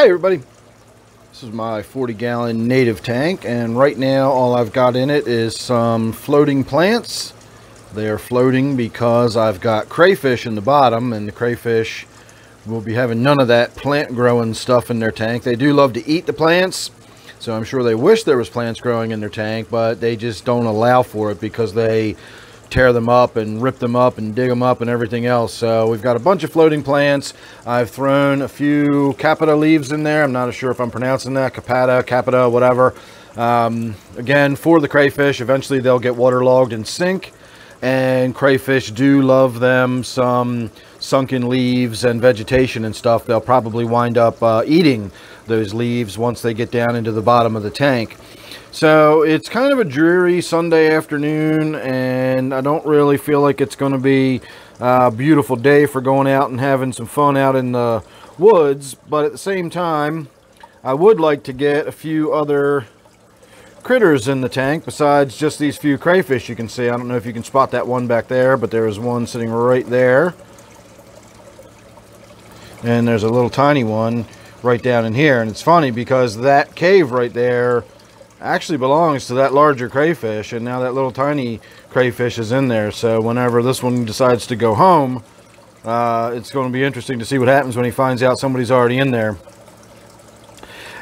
Hey everybody, this is my 40 gallon native tank and right now all I've got in it is some floating plants. They are floating because I've got crayfish in the bottom and the crayfish will be having none of that plant growing stuff in their tank. They do love to eat the plants so I'm sure they wish there was plants growing in their tank but they just don't allow for it because they tear them up and rip them up and dig them up and everything else. So we've got a bunch of floating plants. I've thrown a few capita leaves in there. I'm not sure if I'm pronouncing that, capita, capita, whatever. Um, again, for the crayfish, eventually they'll get waterlogged and sink. And crayfish do love them some sunken leaves and vegetation and stuff. They'll probably wind up uh, eating those leaves once they get down into the bottom of the tank. So it's kind of a dreary Sunday afternoon and I don't really feel like it's going to be uh, a beautiful day for going out and having some fun out in the woods. But at the same time, I would like to get a few other critters in the tank besides just these few crayfish you can see. I don't know if you can spot that one back there, but there is one sitting right there. And there's a little tiny one right down in here. And it's funny because that cave right there actually belongs to that larger crayfish and now that little tiny crayfish is in there. So whenever this one decides to go home uh, it's going to be interesting to see what happens when he finds out somebody's already in there.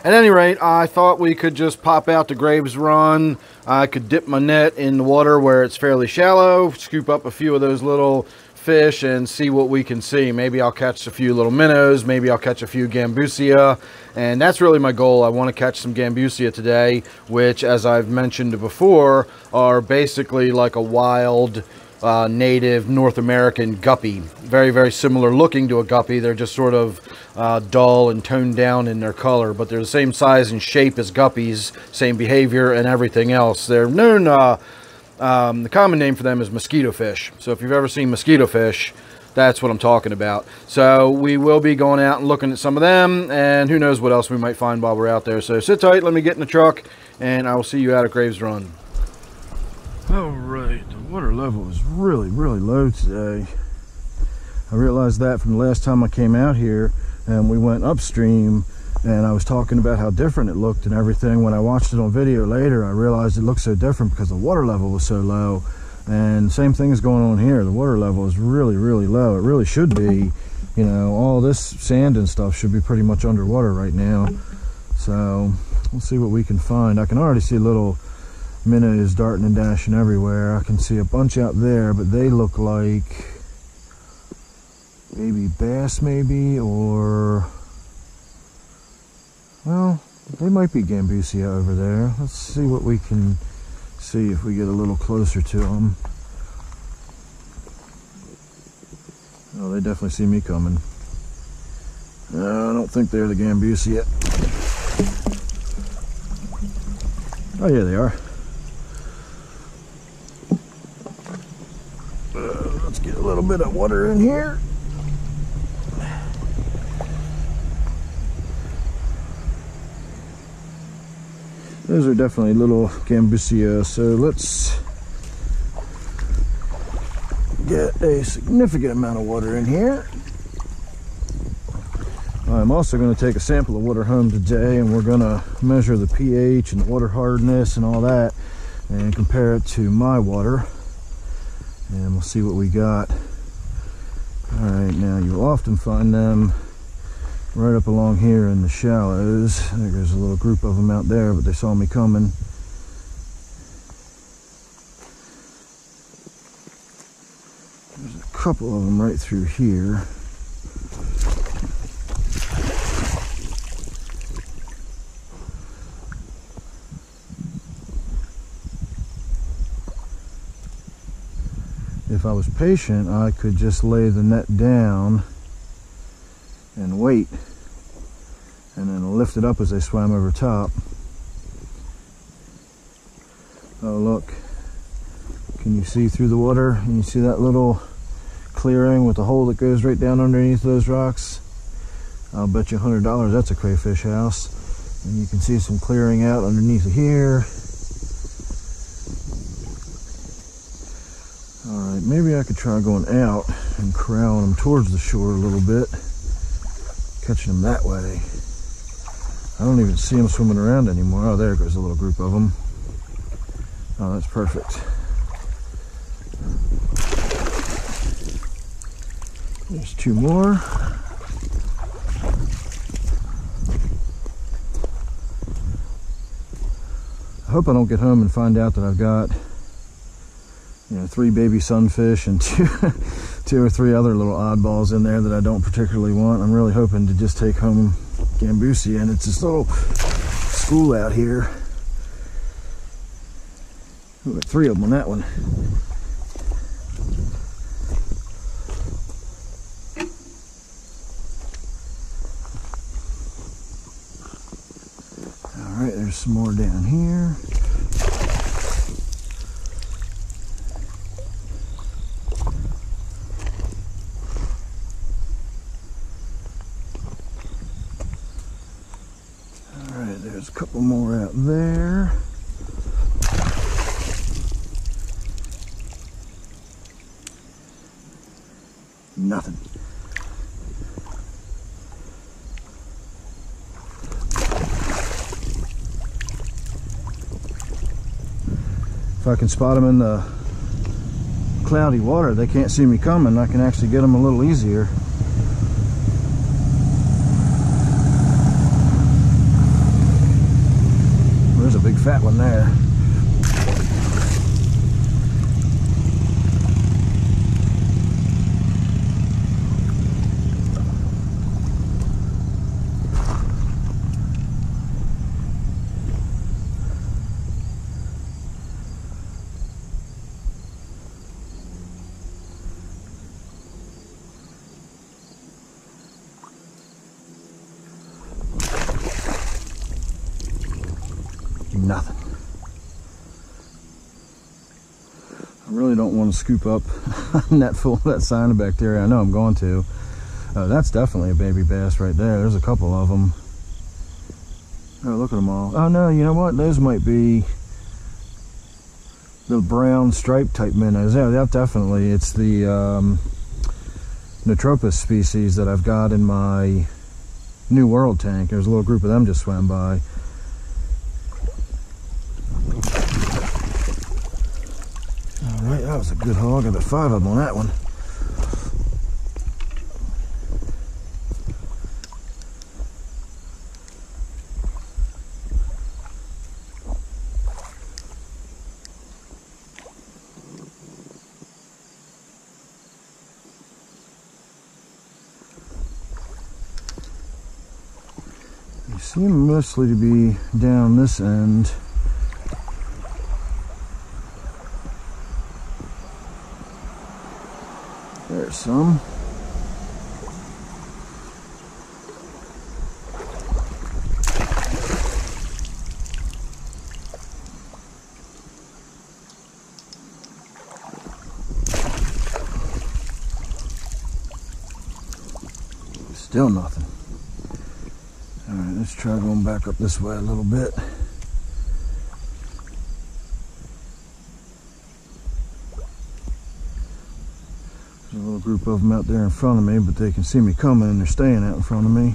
At any rate I thought we could just pop out to Graves Run. I could dip my net in the water where it's fairly shallow scoop up a few of those little fish and see what we can see. Maybe I'll catch a few little minnows, maybe I'll catch a few gambusia, and that's really my goal. I want to catch some gambusia today, which as I've mentioned before, are basically like a wild uh, native North American guppy. Very, very similar looking to a guppy. They're just sort of uh, dull and toned down in their color, but they're the same size and shape as guppies, same behavior and everything else. They're known uh, um, the common name for them is mosquito fish. So if you've ever seen mosquito fish, that's what I'm talking about. So we will be going out and looking at some of them, and who knows what else we might find while we're out there. So sit tight, let me get in the truck, and I will see you out at Graves Run. All right, the water level is really, really low today. I realized that from the last time I came out here, and we went upstream and I was talking about how different it looked and everything. When I watched it on video later, I realized it looked so different because the water level was so low. And same thing is going on here. The water level is really, really low. It really should be, you know, all this sand and stuff should be pretty much underwater right now. So we'll see what we can find. I can already see little minnows darting and dashing everywhere. I can see a bunch out there, but they look like maybe bass maybe or well, they might be Gambusia over there. Let's see what we can see if we get a little closer to them. Oh, they definitely see me coming. No, I don't think they're the Gambusia. Oh yeah, they are. Uh, let's get a little bit of water in here. Those are definitely little Gambusia. So let's get a significant amount of water in here. I'm also going to take a sample of water home today and we're going to measure the pH and the water hardness and all that and compare it to my water and we'll see what we got. All right, now you'll often find them right up along here in the shallows. Think there's a little group of them out there, but they saw me coming. There's a couple of them right through here. If I was patient, I could just lay the net down and wait and then lift it up as they swam over top. Oh look, can you see through the water? Can you see that little clearing with the hole that goes right down underneath those rocks? I'll bet you $100 that's a crayfish house. And you can see some clearing out underneath here. All right, maybe I could try going out and corralling them towards the shore a little bit catching them that way. I don't even see them swimming around anymore. Oh, there goes a little group of them. Oh, that's perfect. There's two more. I hope I don't get home and find out that I've got, you know, three baby sunfish and two, two or three other little oddballs in there that I don't particularly want. I'm really hoping to just take home Gambusia and it's this little school out here. Ooh, three of them on that one. All right, there's some more down here. All right, there's a couple more out there. Nothing. If I can spot them in the cloudy water, they can't see me coming. I can actually get them a little easier. There's a big fat one there. Nothing. I really don't want to scoop up net full of that cyanobacteria. I know I'm going to. Uh, that's definitely a baby bass right there. There's a couple of them. Oh, look at them all. Oh, no, you know what? Those might be the brown stripe type minnows. Yeah, that definitely. It's the um, species that I've got in my New World tank. There's a little group of them just swam by. All right, that was a good hog. I got five of them on that one. Seem mostly to be down this end. There's some. Still nothing. All right, let's try going back up this way a little bit. There's a little group of them out there in front of me, but they can see me coming and they're staying out in front of me.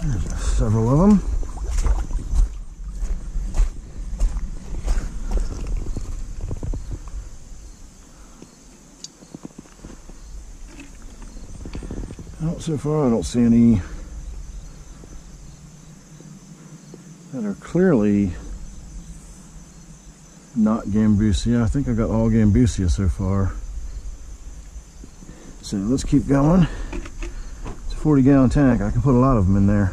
There's several of them. So far I don't see any that are clearly not Gambusia. I think I got all Gambusia so far. So let's keep going. It's a 40 gallon tank. I can put a lot of them in there.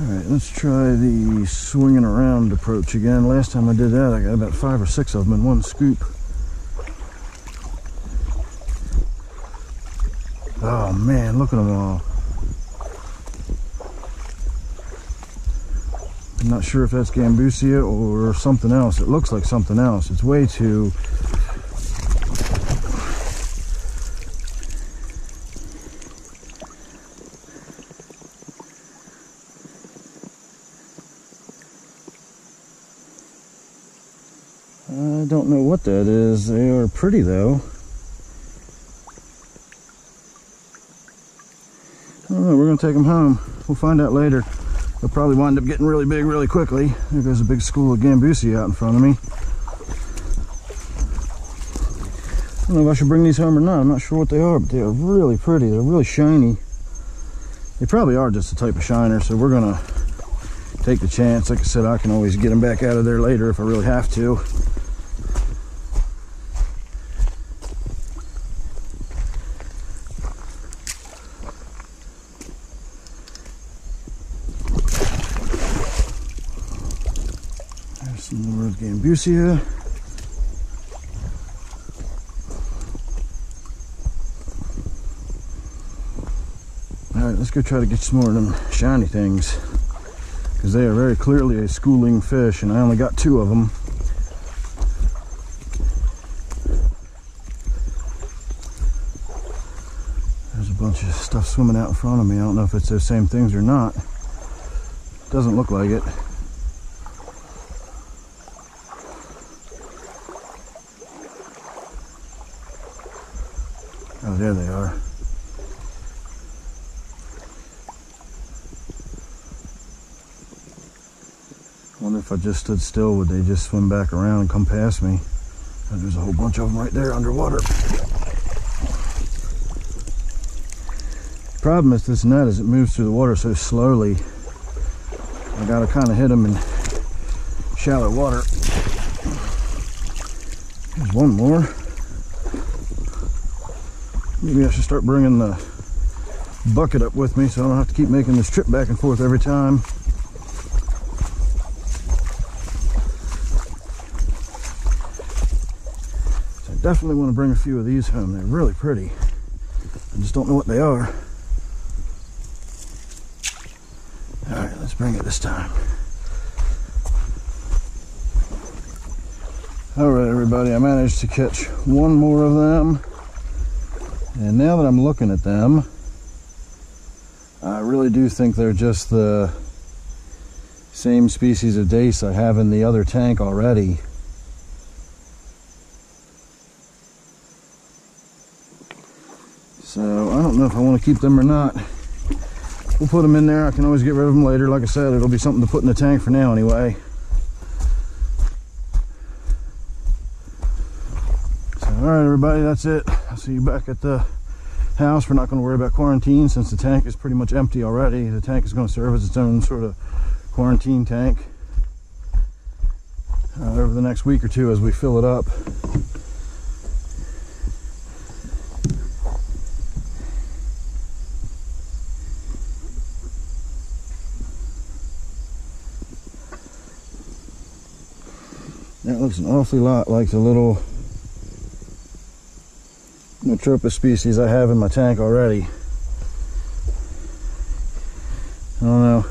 All right, let's try the swinging around approach again. Last time I did that, I got about five or six of them in one scoop. Oh man, look at them all. I'm not sure if that's Gambusia or something else. It looks like something else. It's way too I what that is. They are pretty though. I don't know. We're to take them home. We'll find out later. They'll probably wind up getting really big really quickly. There goes a big school of Gambusia out in front of me. I don't know if I should bring these home or not. I'm not sure what they are, but they are really pretty. They're really shiny. They probably are just a type of shiner, so we're to take the chance. Like I said, I can always get them back out of there later if I really have to. some more of Gambusia. All right, let's go try to get some more of them shiny things because they are very clearly a schooling fish and I only got two of them. There's a bunch of stuff swimming out in front of me. I don't know if it's those same things or not. Doesn't look like it. Oh, there they are. wonder if I just stood still, would they just swim back around and come past me? There's a whole bunch of them right there underwater. Problem is this net is it moves through the water so slowly. I gotta kind of hit them in shallow water. There's one more. Maybe I should start bringing the bucket up with me so I don't have to keep making this trip back and forth every time. So I definitely want to bring a few of these home. They're really pretty. I just don't know what they are. All right, let's bring it this time. All right, everybody, I managed to catch one more of them. And now that I'm looking at them, I really do think they're just the same species of dace I have in the other tank already. So I don't know if I want to keep them or not. We'll put them in there. I can always get rid of them later. Like I said, it'll be something to put in the tank for now anyway. All right, everybody, that's it. See you back at the house. We're not going to worry about quarantine since the tank is pretty much empty already. The tank is going to serve as its own sort of quarantine tank uh, over the next week or two as we fill it up. That looks an awfully lot like the little Notropis species I have in my tank already. I don't know.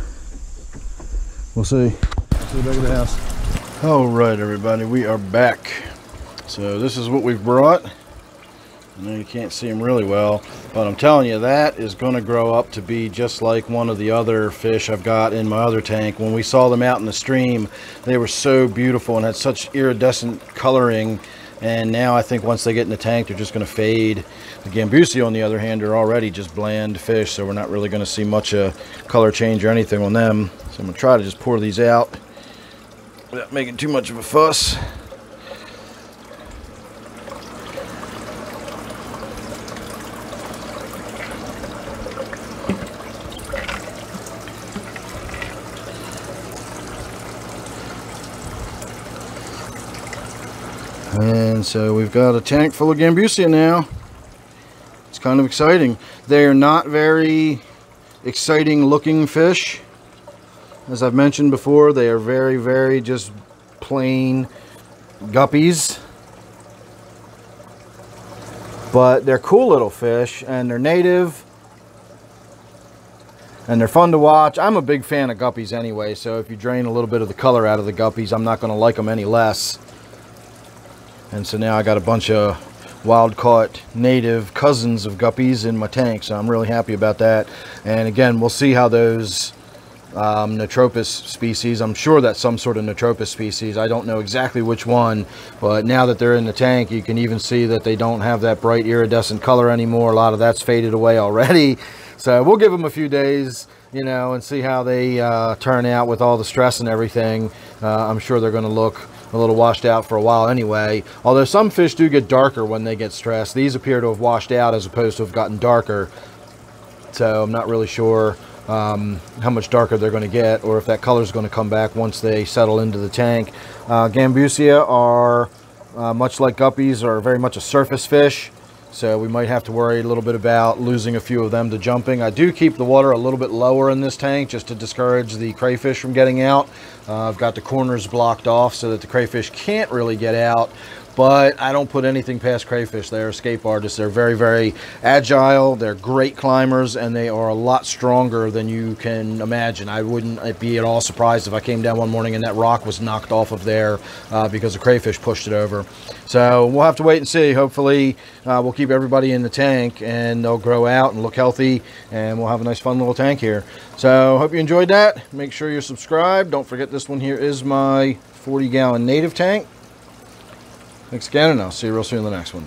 We'll see. See you back at the house. All right, everybody, we are back. So this is what we've brought. I know you can't see them really well, but I'm telling you, that is going to grow up to be just like one of the other fish I've got in my other tank. When we saw them out in the stream, they were so beautiful and had such iridescent coloring and now I think once they get in the tank they're just going to fade. The Gambusia on the other hand are already just bland fish so we're not really going to see much a color change or anything on them. So I'm going to try to just pour these out without making too much of a fuss. And so we've got a tank full of Gambusia now. It's kind of exciting. They're not very exciting looking fish. As I've mentioned before, they are very, very just plain guppies. But they're cool little fish and they're native. and they're fun to watch. I'm a big fan of guppies anyway, so if you drain a little bit of the color out of the guppies, I'm not going to like them any less. And so now I got a bunch of wild caught native cousins of guppies in my tank, so I'm really happy about that. And again, we'll see how those um, Notropis species. I'm sure that's some sort of Notropis species. I don't know exactly which one, but now that they're in the tank, you can even see that they don't have that bright iridescent color anymore. A lot of that's faded away already. So we'll give them a few days, you know, and see how they uh, turn out with all the stress and everything. Uh, I'm sure they're going to look a little washed out for a while anyway. Although some fish do get darker when they get stressed. These appear to have washed out as opposed to have gotten darker. So I'm not really sure um, how much darker they're going to get or if that color is going to come back once they settle into the tank. Uh, Gambusia are, uh, much like guppies, are very much a surface fish. So we might have to worry a little bit about losing a few of them to jumping. I do keep the water a little bit lower in this tank just to discourage the crayfish from getting out. Uh, I've got the corners blocked off so that the crayfish can't really get out but I don't put anything past crayfish. They're escape artists. They're very, very agile. They're great climbers, and they are a lot stronger than you can imagine. I wouldn't be at all surprised if I came down one morning and that rock was knocked off of there uh, because the crayfish pushed it over. So we'll have to wait and see. Hopefully, uh, we'll keep everybody in the tank, and they'll grow out and look healthy, and we'll have a nice, fun little tank here. So hope you enjoyed that. Make sure you're subscribed. Don't forget this one here is my 40 gallon native tank. Thanks again, and I'll see you real soon in the next one.